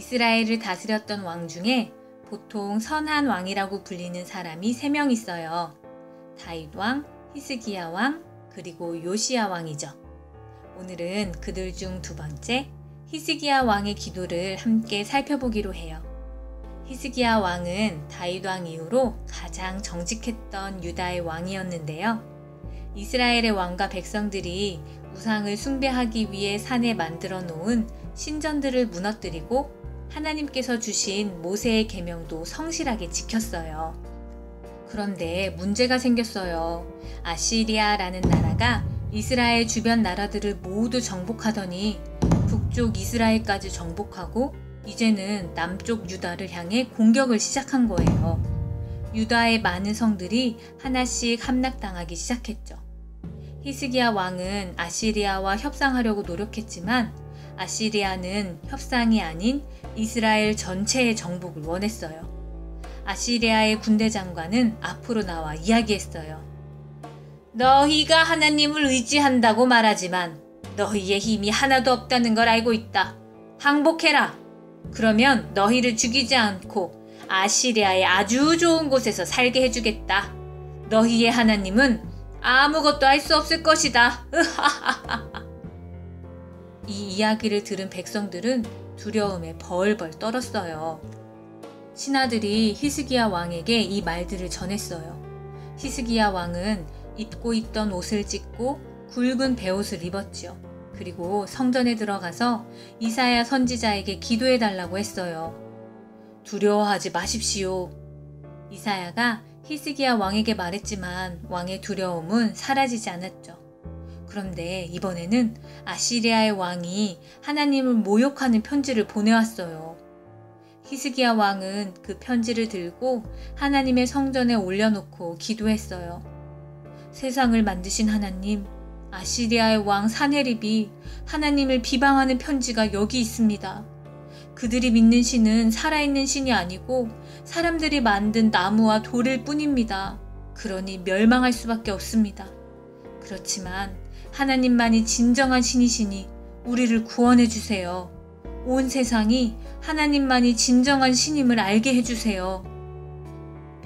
이스라엘을 다스렸던 왕 중에 보통 선한 왕이라고 불리는 사람이 세명 있어요. 다윗 왕, 히스기야 왕, 그리고 요시야 왕이죠. 오늘은 그들 중 두 번째 히스기야 왕의 기도를 함께 살펴보기로 해요. 히스기야 왕은 다윗 왕 이후로 가장 정직했던 유다의 왕이었는데요. 이스라엘의 왕과 백성들이 우상을 숭배하기 위해 산에 만들어 놓은 신전들을 무너뜨리고 하나님께서 주신 모세의 계명도 성실하게 지켰어요. 그런데 문제가 생겼어요. 아시리아라는 나라가 이스라엘 주변 나라들을 모두 정복하더니 북쪽 이스라엘까지 정복하고 이제는 남쪽 유다를 향해 공격을 시작한 거예요. 유다의 많은 성들이 하나씩 함락당하기 시작했죠. 히스기야 왕은 아시리아와 협상하려고 노력했지만 아시리아는 협상이 아닌 이스라엘 전체의 정복을 원했어요. 아시리아의 군대 장관은 앞으로 나와 이야기했어요. 너희가 하나님을 의지한다고 말하지만 너희의 힘이 하나도 없다는 걸 알고 있다. 항복해라. 그러면 너희를 죽이지 않고 아시리아의 아주 좋은 곳에서 살게 해주겠다. 너희의 하나님은 아무것도 할 수 없을 것이다. 이 이야기를 들은 백성들은 두려움에 벌벌 떨었어요. 신하들이 히스기야 왕에게 이 말들을 전했어요. 히스기야 왕은 입고 있던 옷을 찢고 굵은 베옷을 입었지요. 그리고 성전에 들어가서 이사야 선지자에게 기도해 달라고 했어요. 두려워하지 마십시오. 이사야가 히스기야 왕에게 말했지만 왕의 두려움은 사라지지 않았죠. 그런데 이번에는 아시리아의 왕이 하나님을 모욕하는 편지를 보내왔어요. 히스기야 왕은 그 편지를 들고 하나님의 성전에 올려놓고 기도했어요. 세상을 만드신 하나님, 아시리아의 왕 사네립이 하나님을 비방하는 편지가 여기 있습니다. 그들이 믿는 신은 살아있는 신이 아니고 사람들이 만든 나무와 돌일 뿐입니다. 그러니 멸망할 수밖에 없습니다. 그렇지만 하나님만이 진정한 신이시니 우리를 구원해 주세요. 온 세상이 하나님만이 진정한 신임을 알게 해주세요.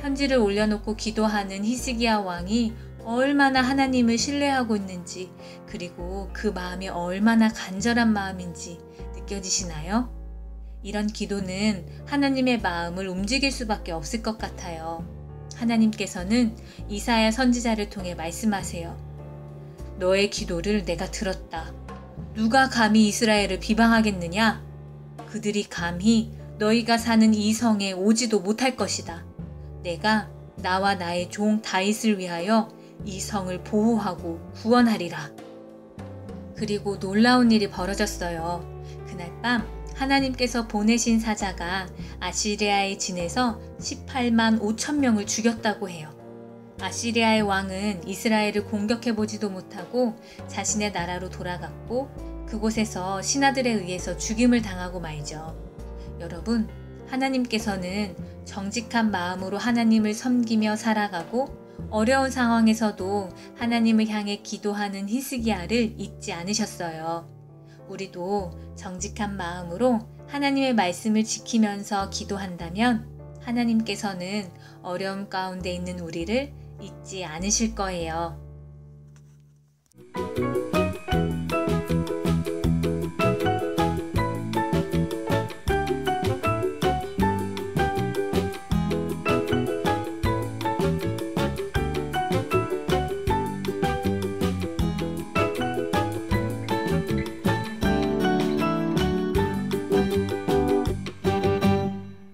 편지를 올려놓고 기도하는 히스기야 왕이 얼마나 하나님을 신뢰하고 있는지, 그리고 그 마음이 얼마나 간절한 마음인지 느껴지시나요? 이런 기도는 하나님의 마음을 움직일 수밖에 없을 것 같아요. 하나님께서는 이사야 선지자를 통해 말씀하세요. 너의 기도를 내가 들었다. 누가 감히 이스라엘을 비방하겠느냐? 그들이 감히 너희가 사는 이 성에 오지도 못할 것이다. 내가 나와 나의 종 다윗을 위하여 이 성을 보호하고 구원하리라. 그리고 놀라운 일이 벌어졌어요. 그날 밤 하나님께서 보내신 사자가 아시리아의 진에서 18만 5천 명을 죽였다고 해요. 아시리아의 왕은 이스라엘을 공격해보지도 못하고 자신의 나라로 돌아갔고 그곳에서 신하들에 의해서 죽임을 당하고 말죠. 여러분, 하나님께서는 정직한 마음으로 하나님을 섬기며 살아가고 어려운 상황에서도 하나님을 향해 기도하는 히스기야를 잊지 않으셨어요. 우리도 정직한 마음으로 하나님의 말씀을 지키면서 기도한다면 하나님께서는 어려움 가운데 있는 우리를 잊지 않으실 거예요.